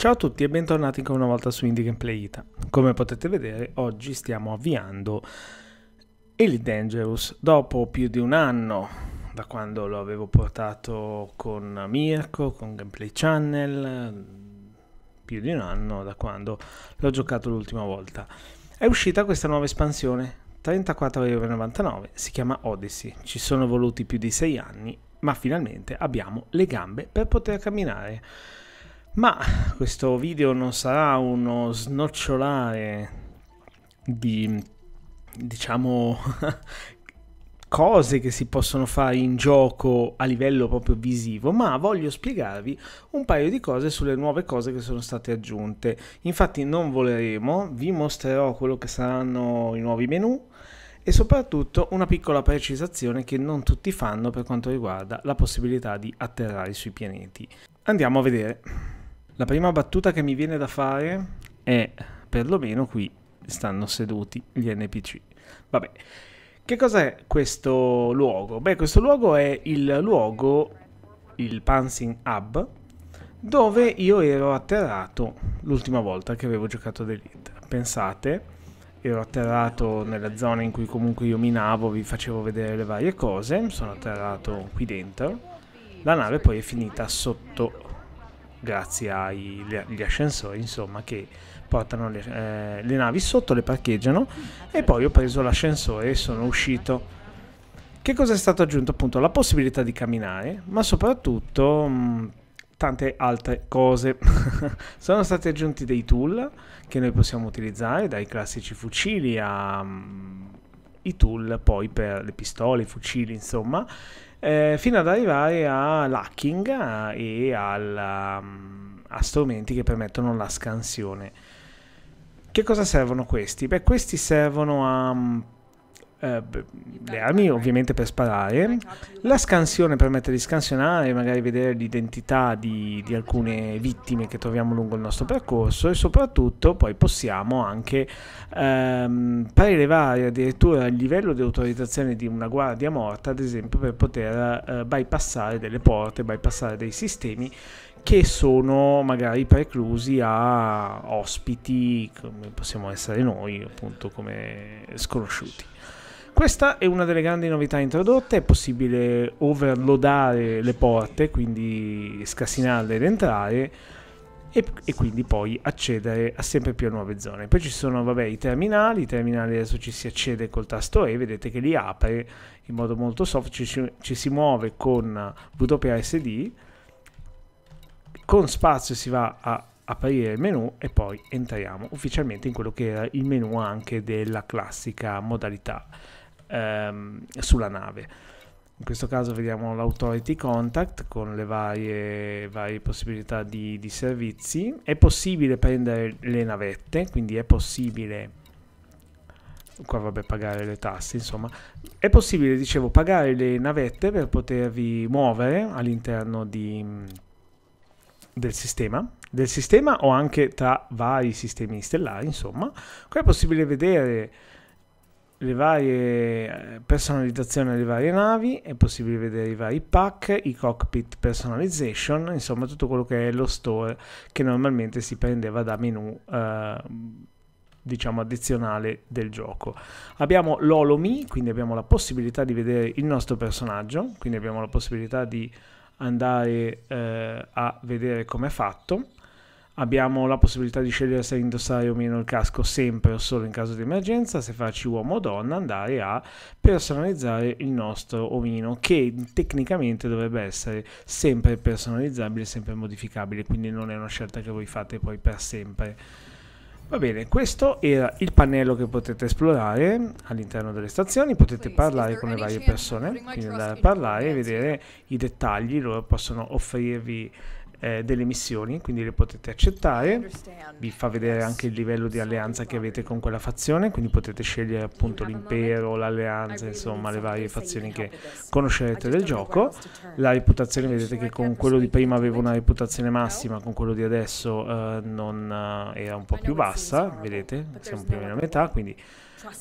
Ciao a tutti e bentornati ancora una volta su Indie Gameplay Ita. Come potete vedere, oggi stiamo avviando Elite Dangerous dopo più di un anno da quando lo avevo portato con Mirko, con Gameplay Channel, più di un anno da quando l'ho giocato l'ultima volta. È uscita questa nuova espansione, 34,99€, si chiama Odyssey. Ci sono voluti più di 6 anni, ma finalmente abbiamo le gambe per poter camminare. Ma questo video non sarà uno snocciolare di, diciamo, cose che si possono fare in gioco a livello proprio visivo, ma voglio spiegarvi un paio di cose sulle nuove cose che sono state aggiunte. Infatti non voleremo, vi mostrerò quello che saranno i nuovi menu e soprattutto una piccola precisazione che non tutti fanno per quanto riguarda la possibilità di atterrare sui pianeti. Andiamo a vedere. La prima battuta che mi viene da fare è, perlomeno qui stanno seduti gli NPC. Vabbè, che cos'è questo luogo? Beh, questo luogo è il luogo, il Pansing Hub, dove io ero atterrato l'ultima volta che avevo giocato d'Elite. Pensate, ero atterrato nella zona in cui comunque io minavo, vi facevo vedere le varie cose, sono atterrato qui dentro. La nave poi è finita sotto grazie agli ascensori insomma che portano le, eh, le, navi sotto, le parcheggiano e poi ho preso l'ascensore e sono uscito. Che cosa è stato aggiunto? Appunto la possibilità di camminare, ma soprattutto mh, mm, tante altre cose. sono stati aggiunti dei tool che noi possiamo utilizzare, dai classici fucili a... Um, i tool poi per le pistole, i fucili, insomma, eh, fino ad arrivare all'hacking eh, e al, um, a strumenti che permettono la scansione. Che cosa servono questi? Beh, questi servono a um, eh, le armi ovviamente per sparare, la scansione permette di scansionare, magari vedere l'identità di, di, alcune vittime che troviamo lungo il nostro percorso e soprattutto poi possiamo anche ehm, prelevare addirittura il livello di autorizzazione di una guardia morta, ad esempio per poter eh, bypassare delle porte, bypassare dei sistemi che sono magari preclusi a ospiti come possiamo essere noi, appunto come sconosciuti. Questa è una delle grandi novità introdotte, è possibile overloadare le porte, quindi scassinarle ed entrare e, e, quindi poi accedere a sempre più nuove zone. Poi ci sono vabbè, i terminali, i terminali adesso ci si accede col tasto E, vedete che li apre in modo molto soft, ci, ci si muove con WASD, con spazio si va a aprire il menu e poi entriamo ufficialmente in quello che era il menu anche della classica modalità ehm, sulla nave. In questo caso vediamo l'authority contact con le varie, varie possibilità di, di, servizi. È possibile prendere le navette, quindi è possibile, qua vabbè pagare le tasse insomma, è possibile dicevo pagare le navette per potervi muovere all'interno del sistema del sistema o anche tra vari sistemi stellari insomma qua è possibile vedere le varie eh, personalizzazioni delle varie navi, è possibile vedere i vari pack, i cockpit personalization, insomma tutto quello che è lo store che normalmente si prendeva da menu eh, diciamo addizionale del gioco. Abbiamo l'Holomi, quindi abbiamo la possibilità di vedere il nostro personaggio, quindi abbiamo la possibilità di andare eh, a vedere come è fatto Abbiamo la possibilità di scegliere se indossare o meno il casco sempre o solo in caso di emergenza, se farci uomo o donna, andare a personalizzare il nostro omino che tecnicamente dovrebbe essere sempre personalizzabile, sempre modificabile, quindi non è una scelta che voi fate poi per sempre. Va bene, questo era il pannello che potete esplorare all'interno delle stazioni, potete parlare con le varie persone, quindi andare a parlare e vedere i dettagli, loro possono offrirvi eh, delle missioni, quindi le potete accettare, vi fa vedere anche il livello di alleanza che avete con quella fazione, quindi potete scegliere appunto l'impero, l'alleanza, insomma le varie fazioni che conoscerete del gioco. La reputazione, vedete che con quello di prima avevo una reputazione massima, con quello di adesso eh, non, eh, era un po' più bassa, vedete, siamo più o meno a metà, quindi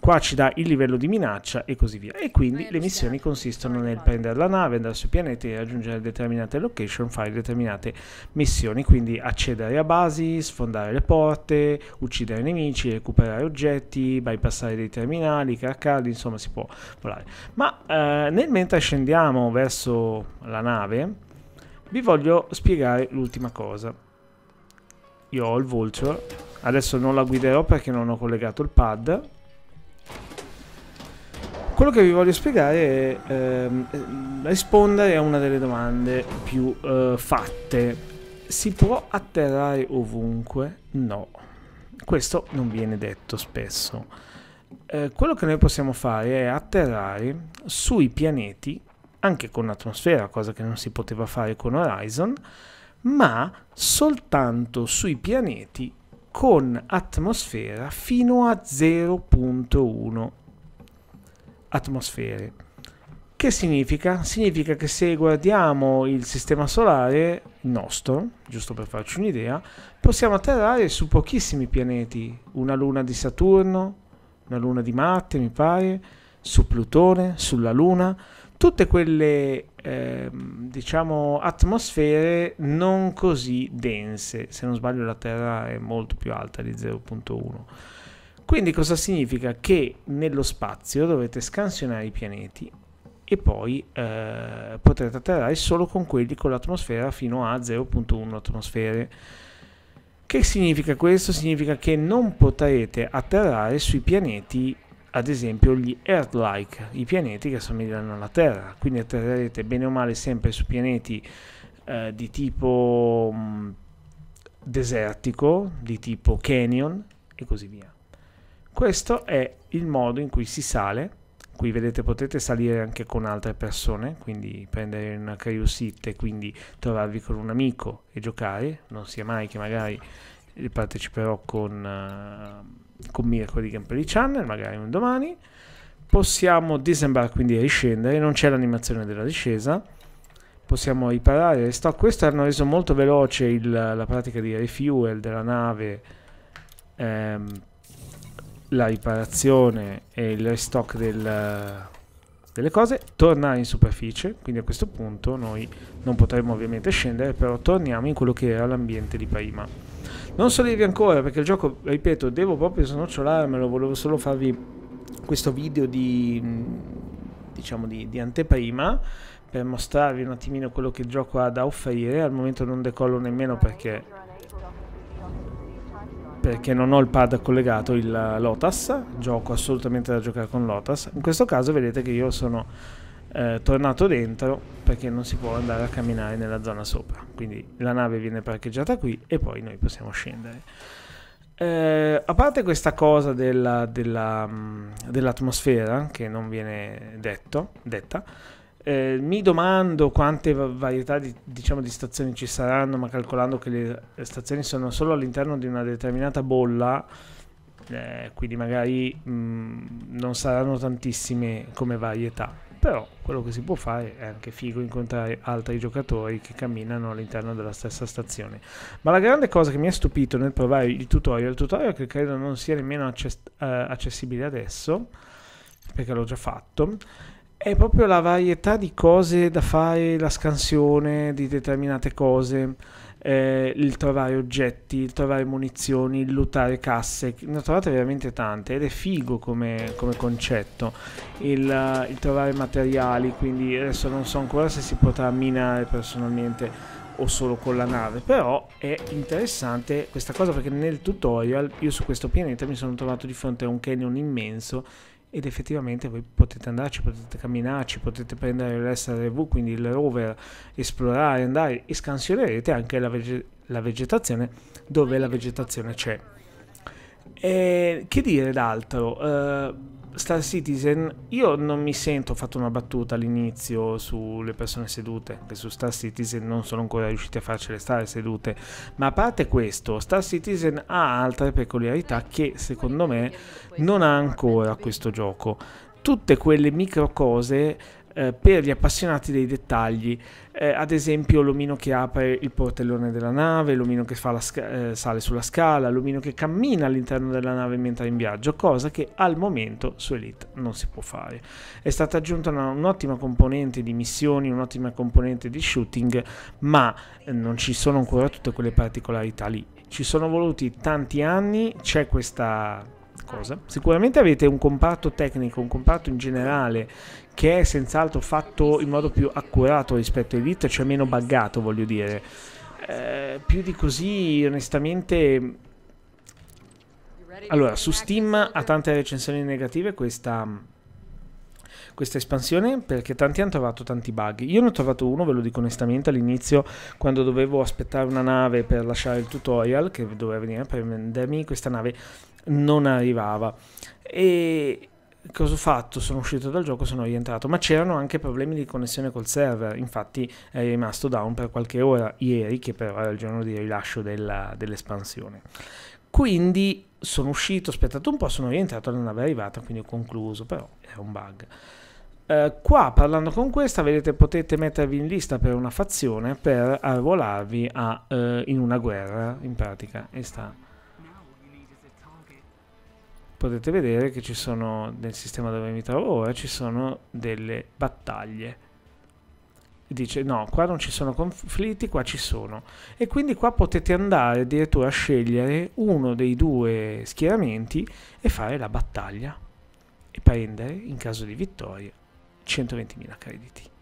qua ci dà il livello di minaccia e così via. E quindi le missioni consistono nel prendere la nave, andare sui pianeti e raggiungere determinate location, fare determinate missioni, quindi accedere a basi, sfondare le porte, uccidere nemici, recuperare oggetti, bypassare dei terminali, carcarli, insomma si può volare. Ma eh, nel mentre scendiamo verso la nave, vi voglio spiegare l'ultima cosa. Io ho il Vulture, adesso non la guiderò perché non ho collegato il pad, quello che vi voglio spiegare è ehm, rispondere a una delle domande più eh, fatte. Si può atterrare ovunque? No. Questo non viene detto spesso. Eh, quello che noi possiamo fare è atterrare sui pianeti, anche con atmosfera, cosa che non si poteva fare con Horizon, ma soltanto sui pianeti con atmosfera fino a 0.1 atmosfere. Che significa? Significa che se guardiamo il sistema solare, nostro, giusto per farci un'idea, possiamo atterrare su pochissimi pianeti, una luna di Saturno, una luna di Marte, mi pare, su Plutone, sulla Luna, tutte quelle eh, diciamo atmosfere non così dense. Se non sbaglio la Terra è molto più alta di 0.1. Quindi cosa significa? Che nello spazio dovete scansionare i pianeti e poi eh, potrete atterrare solo con quelli con l'atmosfera fino a 0.1 atmosfere. Che significa questo? Significa che non potrete atterrare sui pianeti, ad esempio gli Earth-like, i pianeti che somigliano alla Terra, quindi atterrerete bene o male sempre su pianeti eh, di tipo mh, mm, desertico, di tipo canyon e così via. Questo è il modo in cui si sale. Qui vedete potete salire anche con altre persone, quindi prendere una curiosity e quindi trovarvi con un amico e giocare. Non sia mai che magari parteciperò con, uh, con Mirko di Gameplay Channel, magari un domani. Possiamo disembarcare, quindi riscendere, non c'è l'animazione della discesa. Possiamo riparare stock. Questo hanno reso molto veloce il, la pratica di refuel della nave. Ehm, la riparazione e il restock del, delle cose, tornare in superficie, quindi a questo punto noi non potremo ovviamente scendere, però torniamo in quello che era l'ambiente di prima. Non solevi ancora perché il gioco, ripeto, devo proprio snocciolarmelo, volevo solo farvi questo video di, diciamo, di, di anteprima per mostrarvi un attimino quello che il gioco ha da offrire, al momento non decollo nemmeno perché perché non ho il pad collegato, il Lotus, gioco assolutamente da giocare con Lotus. In questo caso vedete che io sono eh, tornato dentro perché non si può andare a camminare nella zona sopra. Quindi la nave viene parcheggiata qui e poi noi possiamo scendere. Eh, a parte questa cosa della, della, mm, dell'atmosfera che non viene detto, detta, eh, mi domando quante varietà di, diciamo, di, stazioni ci saranno, ma calcolando che le, stazioni sono solo all'interno di una determinata bolla, eh, quindi magari mh, mm, non saranno tantissime come varietà. Però quello che si può fare è anche figo incontrare altri giocatori che camminano all'interno della stessa stazione. Ma la grande cosa che mi ha stupito nel provare il tutorial, il tutorial che credo non sia nemmeno access- uh, accessibile adesso, perché l'ho già fatto, è proprio la varietà di cose da fare, la scansione di determinate cose, eh, il trovare oggetti, il trovare munizioni, il lootare casse, ne ho trovate veramente tante ed è figo come, come concetto, il, uh, il, trovare materiali, quindi adesso non so ancora se si potrà minare personalmente o solo con la nave, però è interessante questa cosa perché nel tutorial io su questo pianeta mi sono trovato di fronte a un canyon immenso ed effettivamente voi potete andarci, potete camminarci, potete prendere l'SRV, quindi il rover, esplorare, andare e scansionerete anche la, vege- la vegetazione dove la vegetazione c'è. E che dire d'altro? Uh, Star Citizen, io non mi sento, ho fatto una battuta all'inizio sulle persone sedute, che su Star Citizen non sono ancora riusciti a farcele stare sedute, ma a parte questo, Star Citizen ha altre peculiarità che secondo me non ha ancora questo gioco. Tutte quelle micro cose eh, per gli appassionati dei dettagli, eh, ad esempio l'omino che apre il portellone della nave, l'omino che sca- eh, sale sulla scala, l'omino che cammina all'interno della nave mentre è in viaggio, cosa che al momento su Elite non si può fare. È stata aggiunta una, un'ottima componente di missioni, un'ottima componente di shooting, ma eh, non ci sono ancora tutte quelle particolarità lì. Ci sono voluti tanti anni, c'è questa cosa. Sicuramente avete un comparto tecnico, un comparto in generale che è senz'altro fatto in modo più accurato rispetto a Elite, cioè meno buggato, voglio dire. Eh, più di così, onestamente... Allora, su Steam ha tante recensioni negative questa, questa espansione perché tanti hanno trovato tanti bug. Io ne ho trovato uno, ve lo dico onestamente, all'inizio quando dovevo aspettare una nave per lasciare il tutorial che doveva venire per vendermi, questa nave non arrivava. E cosa ho fatto? Sono uscito dal gioco, sono rientrato, ma c'erano anche problemi di connessione col server, infatti è rimasto down per qualche ora ieri, che però era il giorno di rilascio della, dell'espansione. Quindi sono uscito, ho aspettato un po', sono rientrato, nave è arrivata, quindi ho concluso, però è un bug. Uh, qua parlando con questa vedete potete mettervi in lista per una fazione per arruolarvi a, uh, in una guerra in pratica e sta potete vedere che ci sono nel sistema dove mi trovo ora ci sono delle battaglie. Dice no qua non ci sono conflitti qua ci sono e quindi qua potete andare addirittura a scegliere uno dei due schieramenti e fare la battaglia e prendere in caso di vittoria 120.000 crediti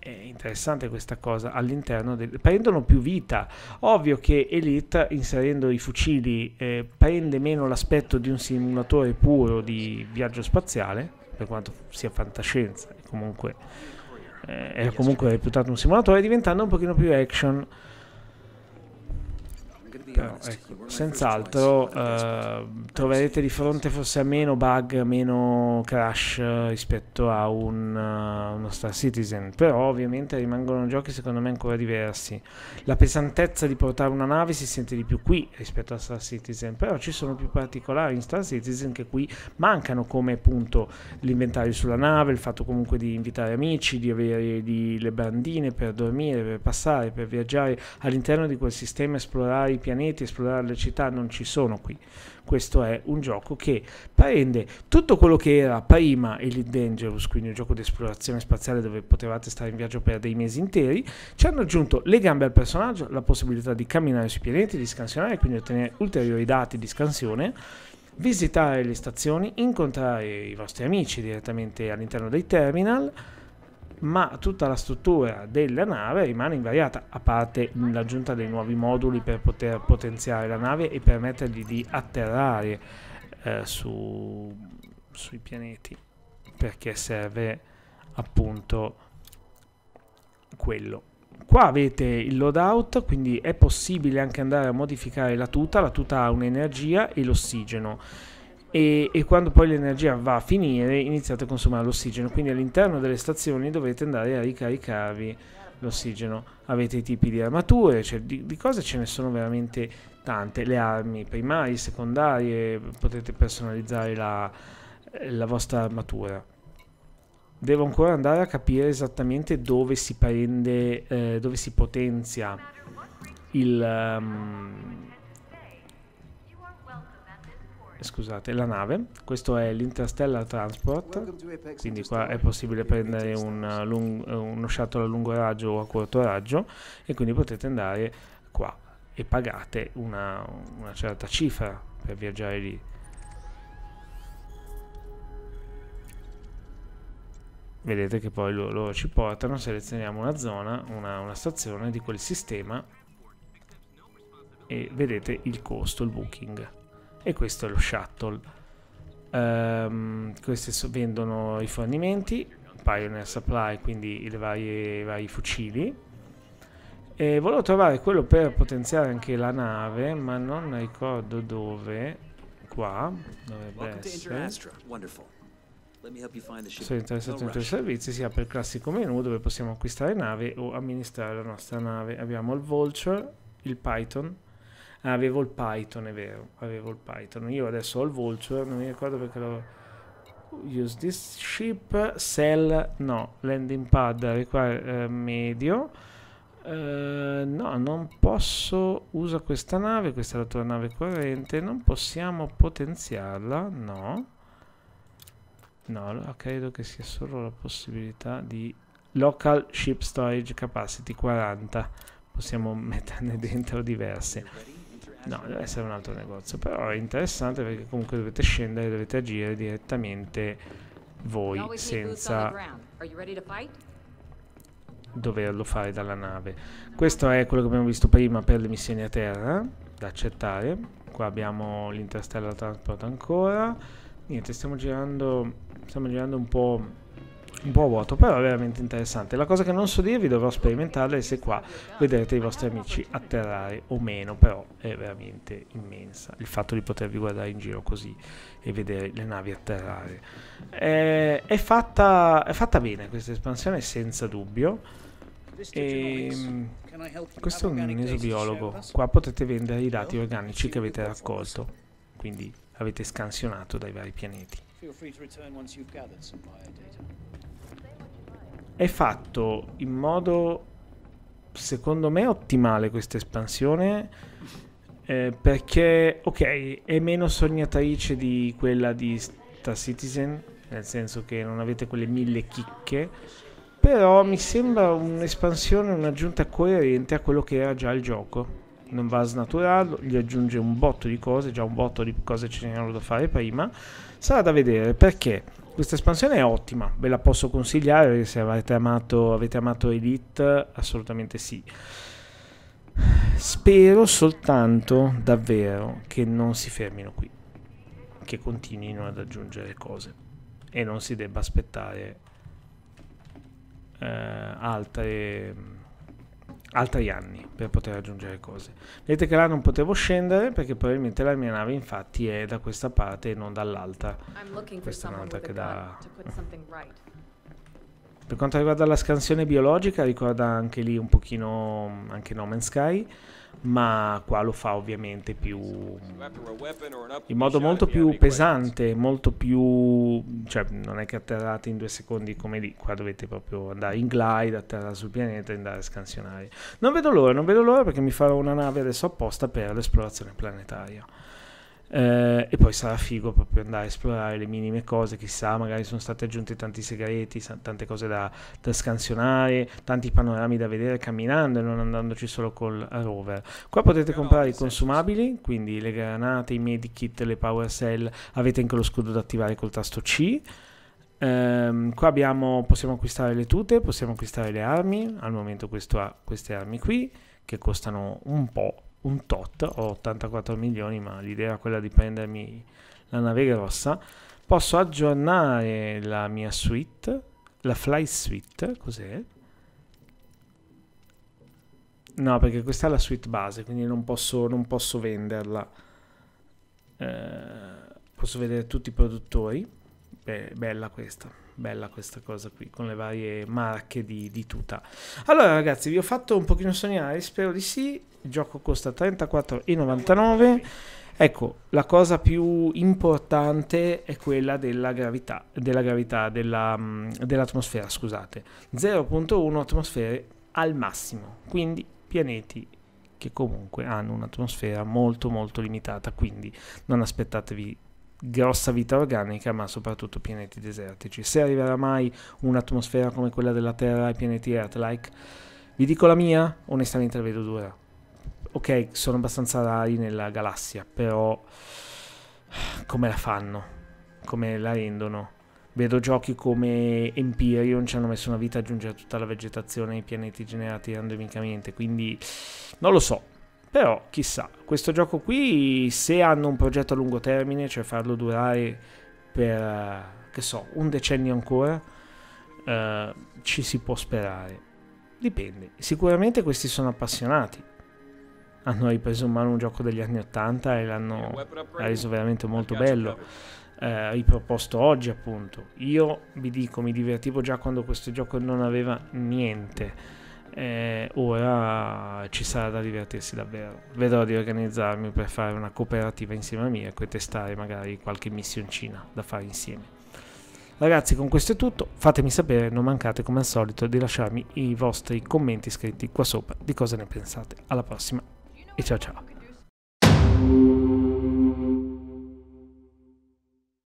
è interessante questa cosa all'interno del prendono più vita. Ovvio che Elite inserendo i fucili eh, prende meno l'aspetto di un simulatore puro di viaggio spaziale per quanto sia fantascienza comunque eh, è comunque reputato un simulatore diventando un pochino più action però ecco, senz'altro eh, troverete di fronte forse a meno bug, meno crash rispetto a un, uh, uno Star Citizen, però ovviamente rimangono giochi secondo me ancora diversi. La pesantezza di portare una nave si sente di più qui rispetto a Star Citizen, però ci sono più particolari in Star Citizen che qui mancano come appunto l'inventario sulla nave, il fatto comunque di invitare amici, di avere di, le bandine per dormire, per passare, per viaggiare all'interno di quel sistema, esplorare i pianeti esplorare le città non ci sono qui. Questo è un gioco che prende tutto quello che era prima Elite Dangerous, quindi un gioco di esplorazione spaziale dove potevate stare in viaggio per dei mesi interi, ci hanno aggiunto le gambe al personaggio, la possibilità di camminare sui pianeti, di scansionare, quindi ottenere ulteriori dati di scansione, visitare le stazioni, incontrare i vostri amici direttamente all'interno dei terminal, ma tutta la struttura della nave rimane invariata, a parte l'aggiunta dei nuovi moduli per poter potenziare la nave e permettergli di atterrare eh, su, sui pianeti, perché serve appunto quello. Qua avete il loadout, quindi è possibile anche andare a modificare la tuta, la tuta ha un'energia e l'ossigeno e, e, quando poi l'energia va a finire iniziate a consumare l'ossigeno. Quindi all'interno delle stazioni dovete andare a ricaricarvi l'ossigeno. Avete i tipi di armature cioè di, di, cose ce ne sono veramente tante. Le armi primarie, secondarie potete personalizzare la, la vostra armatura. Devo ancora andare a capire esattamente dove si prende eh, dove si potenzia il um, scusate, la nave. Questo è l'Interstellar Transport, quindi qua è possibile prendere un lung, uno shuttle a lungo raggio o a corto raggio e quindi potete andare qua e pagate una, una certa cifra per viaggiare lì. Vedete che poi loro, loro ci portano, selezioniamo una zona, una, una stazione di quel sistema e vedete il costo, il booking e questo è lo shuttle. Um, questi so, vendono i fornimenti, Pioneer Supply, quindi i vari, i vari fucili. E volevo trovare quello per potenziare anche la nave, ma non ricordo dove. Qua dovrebbe essere. Sono interessato in tuoi servizi, si apre il classico menu dove possiamo acquistare nave o amministrare la nostra nave. Abbiamo il Vulture, il Python, avevo il Python, è vero, avevo il Python. Io adesso ho il Vulture, non mi ricordo perché l'ho... use this ship, sell, no, landing pad require uh, medio. Uh, no, non posso, usa questa nave, questa è la tua nave corrente, non possiamo potenziarla, no. No, credo che sia solo la possibilità di local ship storage capacity 40. Possiamo metterne dentro diverse. No, deve essere un altro negozio, però è interessante perché comunque dovete scendere, dovete agire direttamente voi senza doverlo fare dalla nave. Questo è quello che abbiamo visto prima per le missioni a terra, da accettare. Qua abbiamo l'Interstellar Transport ancora. Niente, stiamo girando, stiamo girando un po' un po' vuoto, però è veramente interessante. La cosa che non so dirvi, dovrò sperimentarla, è se qua vedrete i vostri amici atterrare o meno, però è veramente immensa il fatto di potervi guardare in giro così e vedere le navi atterrare. È, è, fatta, è fatta bene questa espansione, senza dubbio. E, ehm, questo è un esobiologo. Qua potete vendere i dati organici che avete raccolto, quindi avete scansionato dai vari pianeti. Feel free to return once you've gathered some biodata è fatto in modo secondo me ottimale questa espansione eh, perché ok è meno sognatrice di quella di Star Citizen nel senso che non avete quelle mille chicche però mi sembra un'espansione un'aggiunta coerente a quello che era già il gioco non va a snaturarlo, gli aggiunge un botto di cose, già un botto di cose ce n'erano da fare prima. Sarà da vedere perché questa espansione è ottima, ve la posso consigliare se avete amato, avete amato Elite, assolutamente sì. Spero soltanto davvero che non si fermino qui, che continuino ad aggiungere cose e non si debba aspettare eh, altre altri anni per poter raggiungere cose. Vedete che là non potevo scendere perché probabilmente la mia nave infatti è da questa parte e non dall'altra. Questa è un'altra che da... Per quanto riguarda la scansione biologica ricorda anche lì un pochino anche No Man's Sky ma qua lo fa ovviamente più in modo molto più pesante, molto più cioè non è che atterrate in due secondi come lì, qua dovete proprio andare in glide, atterrare sul pianeta e andare a scansionare. Non vedo l'ora, non vedo l'ora perché mi farò una nave adesso apposta per l'esplorazione planetaria. Eh, e poi sarà figo proprio andare a esplorare le minime cose, chissà, magari sono stati aggiunti tanti segreti, tante cose da, da scansionare, tanti panorami da vedere camminando e non andandoci solo col rover. Qua potete comprare i consumabili, quindi le granate, i medikit, le power cell, avete anche lo scudo da attivare col tasto C. Um, qua abbiamo, possiamo acquistare le tute, possiamo acquistare le armi, al momento questo ha queste armi qui che costano un po' un tot, ho 84 milioni, ma l'idea era quella di prendermi la nave grossa. Posso aggiornare la mia suite, la fly suite, cos'è? No, perché questa è la suite base, quindi non posso, non posso venderla. Eh, posso vedere tutti i produttori. Beh, bella questa bella questa cosa qui con le varie marche di, di, tuta. Allora ragazzi vi ho fatto un pochino sognare spero di sì. Il gioco costa 34,99 ecco la cosa più importante è quella della gravità della gravità della, mm, dell'atmosfera scusate. 0.1 atmosfere al massimo. Quindi pianeti che comunque hanno un'atmosfera molto molto limitata quindi non aspettatevi grossa vita organica, ma soprattutto pianeti desertici. Se arriverà mai un'atmosfera come quella della Terra ai pianeti Earth-like, vi dico la mia, onestamente la vedo dura. Ok, sono abbastanza rari nella galassia, però come la fanno? Come la rendono? Vedo giochi come Empyrean ci hanno messo una vita a aggiungere tutta la vegetazione ai pianeti generati randomicamente, quindi non lo so, però chissà, questo gioco qui se hanno un progetto a lungo termine, cioè farlo durare per, che so, un decennio ancora, eh, ci si può sperare. Dipende. Sicuramente questi sono appassionati. Hanno ripreso in mano un gioco degli anni 80 e l'hanno reso veramente molto bello. Eh, riproposto oggi appunto. Io vi dico, mi divertivo già quando questo gioco non aveva niente eh, ora ci sarà da divertirsi davvero. Vedrò di organizzarmi per fare una cooperativa insieme a Mirko e testare magari qualche missioncina da fare insieme. Ragazzi, con questo è tutto. Fatemi sapere, non mancate come al solito di lasciarmi i vostri commenti scritti qua sopra di cosa ne pensate. Alla prossima e ciao ciao.